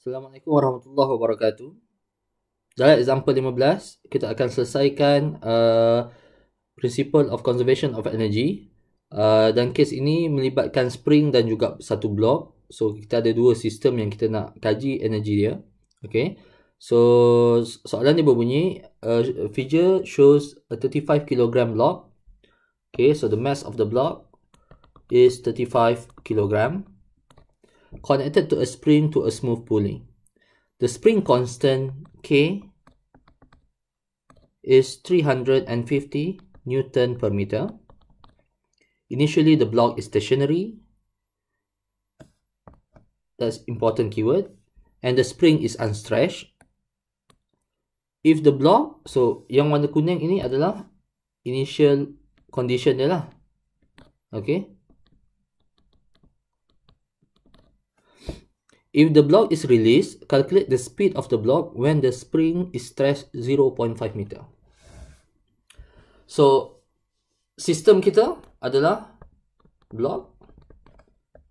Assalamualaikum warahmatullahi wabarakatuh. Dalam example 15, kita akan selesaikan uh, principle of conservation of energy. Uh, dan kes ini melibatkan spring dan juga satu blok. So kita ada dua sistem yang kita nak kaji energi dia. Okay. So soalan dia berbunyi uh, figure shows a 35 kg block. Okay, so the mass of the block is 35 kg connected to a spring to a smooth pulley. The spring constant K is 350 Newton per meter. Initially, the block is stationary. That's important keyword. And the spring is unstretched. If the block, so yang warna kuning ini adalah initial condition dia lah. Okay. If the block is released, calculate the speed of the block when the spring is stretched 0.5 meter. So, sistem kita adalah block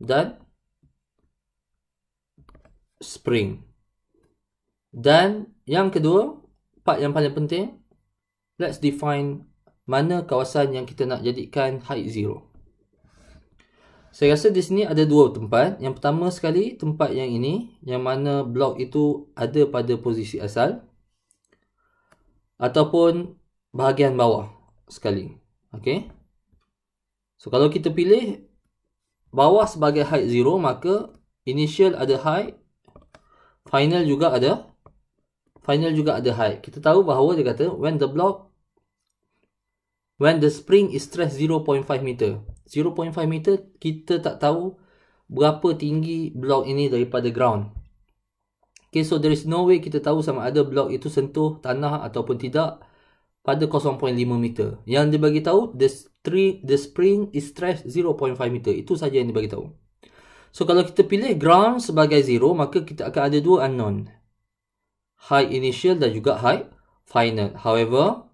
dan spring. Dan yang kedua, part yang paling penting, let's define mana kawasan yang kita nak jadikan height zero. Saya rasa di sini ada dua tempat. Yang pertama sekali tempat yang ini yang mana blok itu ada pada posisi asal ataupun bahagian bawah sekali. Okey. So kalau kita pilih bawah sebagai height zero maka initial ada height final juga ada final juga ada height. Kita tahu bahawa dia kata when the block when the spring is stretched 0.5 meter 0.5 meter kita tak tahu berapa tinggi blok ini daripada ground. Okay, so there is no way kita tahu sama ada blok itu sentuh tanah ataupun tidak pada 0.5 meter. Yang dia bagi tahu the spring the spring is stretched 0.5 meter. Itu saja yang dia bagi tahu. So kalau kita pilih ground sebagai zero, maka kita akan ada dua unknown. High initial dan juga high final. However,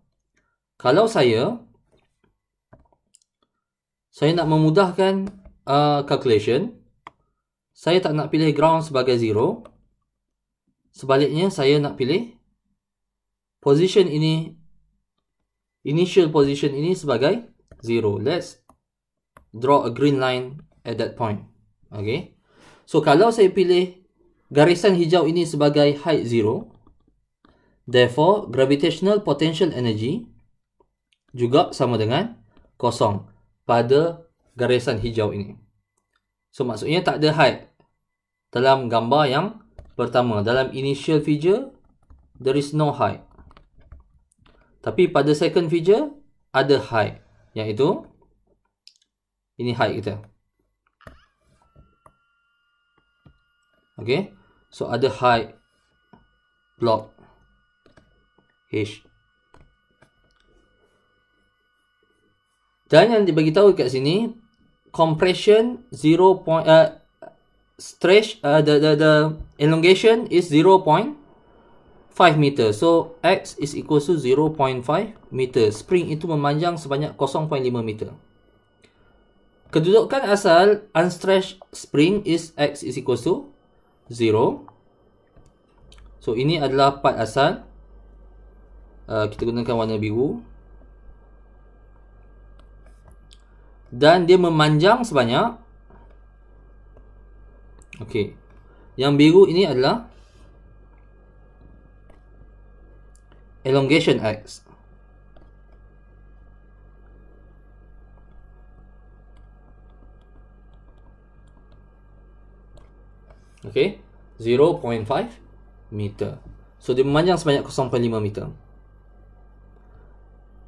kalau saya saya nak memudahkan uh, calculation. Saya tak nak pilih ground sebagai zero. Sebaliknya, saya nak pilih position ini, initial position ini sebagai zero. Let's draw a green line at that point. Okay. So, kalau saya pilih garisan hijau ini sebagai height zero, therefore, gravitational potential energy juga sama dengan kosong pada garisan hijau ini. So maksudnya tak ada height dalam gambar yang pertama. Dalam initial figure, there is no height. Tapi pada second figure, ada height. Iaitu, ini height kita. Okay. So ada height block H. Dan yang dibagi tahu kat sini compression 0. Uh, stretch uh, the the the elongation is 0.5 meter. So x is equal to 0.5 meter. Spring itu memanjang sebanyak 0.5 meter. Kedudukan asal unstretched spring is x is equal to 0. So ini adalah part asal. Uh, kita gunakan warna biru. Dan dia memanjang sebanyak okey. Yang biru ini adalah elongation x. Okey 0.5 meter. So dia memanjang sebanyak 0.5 meter.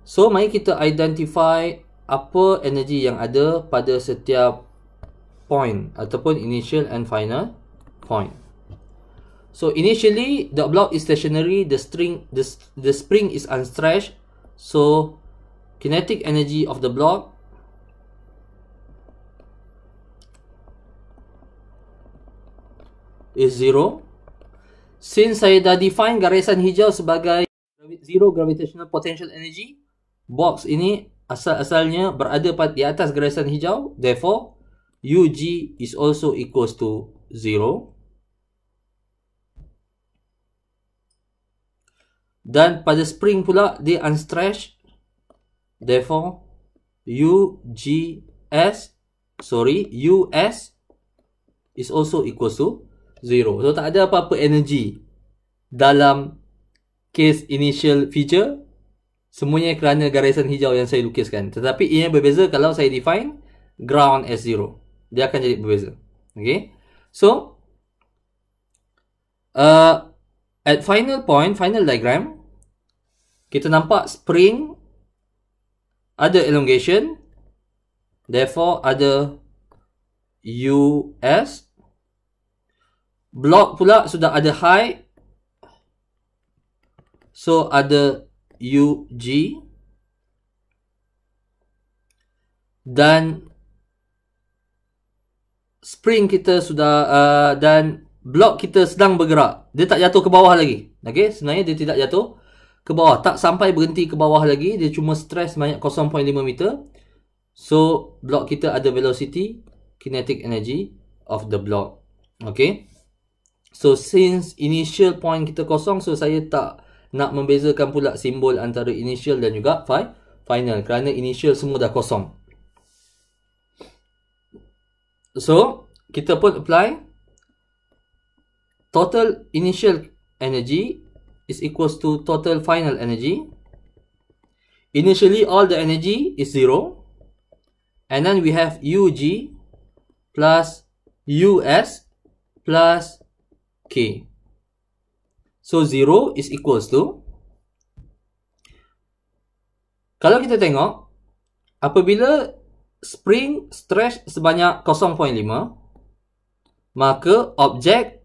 So mari kita identify apa energi yang ada pada setiap point ataupun initial and final point. So initially the block is stationary, the string the the spring is unstretched. So kinetic energy of the block is zero. Since saya dah define garisan hijau sebagai zero gravitational potential energy, box ini asal-asalnya berada di atas garisan hijau therefore UG is also equals to 0 dan pada spring pula dia unstretched therefore UGS sorry US is also equals to 0 so tak ada apa-apa energy dalam case initial feature semuanya kerana garisan hijau yang saya lukiskan. Tetapi ia berbeza kalau saya define ground as 0. Dia akan jadi berbeza. Okay. So uh, at final point, final diagram kita nampak spring ada elongation therefore ada US block pula sudah ada height so ada UG dan spring kita sudah uh, dan block kita sedang bergerak. Dia tak jatuh ke bawah lagi. Okey sebenarnya dia tidak jatuh ke bawah. Tak sampai berhenti ke bawah lagi. Dia cuma stress banyak 0.5 meter. So block kita ada velocity kinetic energy of the block. Okey. So since initial point kita kosong so saya tak nak membezakan pula simbol antara initial dan juga fi final kerana initial semua dah kosong. So kita pun apply total initial energy is equals to total final energy. Initially all the energy is zero and then we have UG plus US plus K. So 0 is equals to Kalau kita tengok apabila spring stretch sebanyak 0.5 maka objek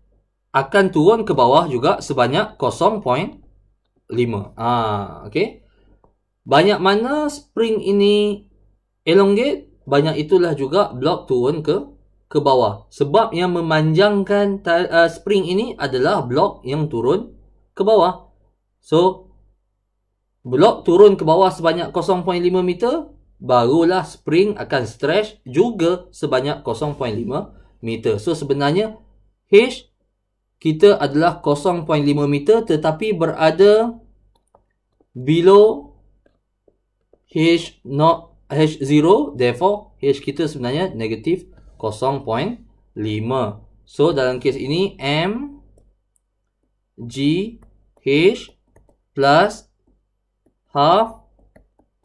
akan turun ke bawah juga sebanyak 0.5. Ah, okey. Banyak mana spring ini elongate, banyak itulah juga blok turun ke ke bawah. Sebab yang memanjangkan uh, spring ini adalah blok yang turun ke bawah. So, blok turun ke bawah sebanyak 0.5 meter, barulah spring akan stretch juga sebanyak 0.5 meter. So, sebenarnya H kita adalah 0.5 meter tetapi berada below H not H0 therefore H kita sebenarnya negatif 0.5. So dalam kes ini M G H plus half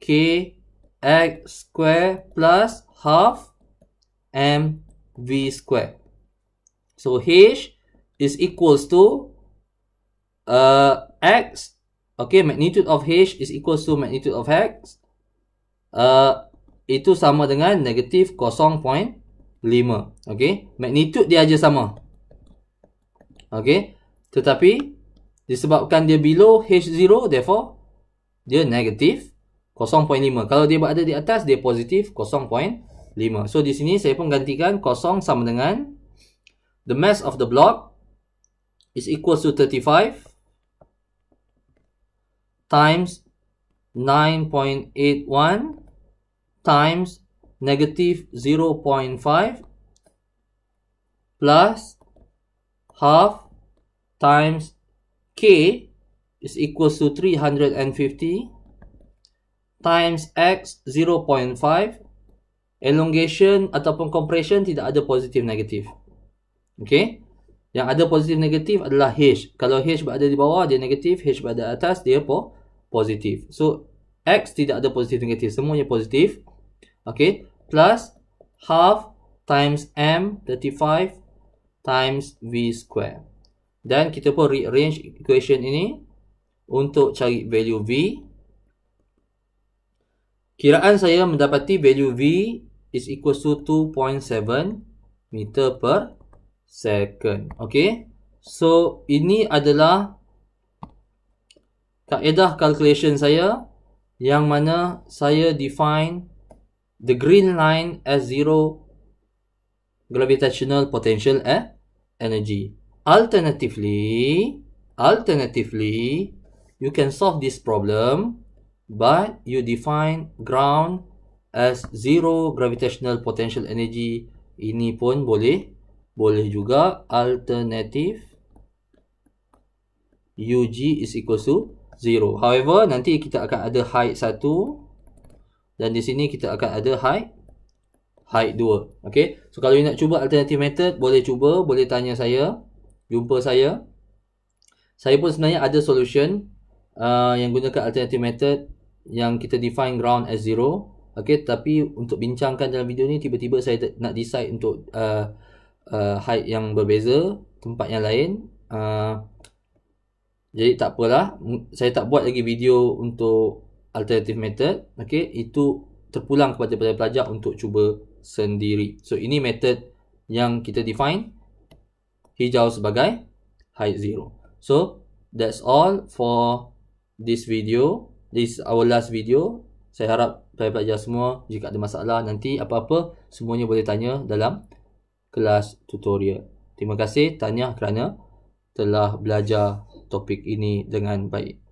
K X square plus half M V square. So H is equals to uh, X. Okay, magnitude of H is equals to magnitude of X. Uh, itu sama dengan negatif 0.5. 5. Okey. Magnitude dia aja sama. Okey. Tetapi disebabkan dia below H0 therefore dia negatif 0.5. Kalau dia berada di atas dia positif 0.5. So di sini saya pun gantikan 0 sama dengan the mass of the block is equal to 35 times 9.81 times negative 0.5 plus half times k is equals to 350 times x 0.5 elongation ataupun compression tidak ada positif negatif. Okay? Yang ada positif negatif adalah h. Kalau h berada di bawah dia negatif. H berada atas dia po positif. So x tidak ada positif negatif. Semuanya positif okay? Plus half times m 35 times v square. Dan kita pun rearrange equation ini untuk cari value v. Kiraan saya mendapati value v is equal to 2.7 meter per second. Okay? So ini adalah kaedah calculation saya yang mana saya define the green line as zero gravitational potential eh, energy. Alternatively, alternatively, you can solve this problem but you define ground as zero gravitational potential energy. Ini pun boleh. Boleh juga alternative UG is equal to 0. However, nanti kita akan ada height 1 dan di sini kita akan ada height height 2. Okay. So, kalau you nak cuba alternative method, boleh cuba. Boleh tanya saya. Jumpa saya. Saya pun sebenarnya ada solution uh, yang gunakan alternative method yang kita define ground as 0. Okay. Tapi untuk bincangkan dalam video ni, tiba-tiba saya nak decide untuk uh, uh, height yang berbeza. Tempat yang lain. Uh, jadi tak apalah. Saya tak buat lagi video untuk alternative method. Okay. Itu terpulang kepada pelajar-pelajar untuk cuba sendiri. So ini method yang kita define hijau sebagai height zero. So that's all for this video. This our last video. Saya harap pelajar-pelajar semua jika ada masalah nanti apa-apa semuanya boleh tanya dalam kelas tutorial. Terima kasih tanya kerana telah belajar topik ini dengan baik.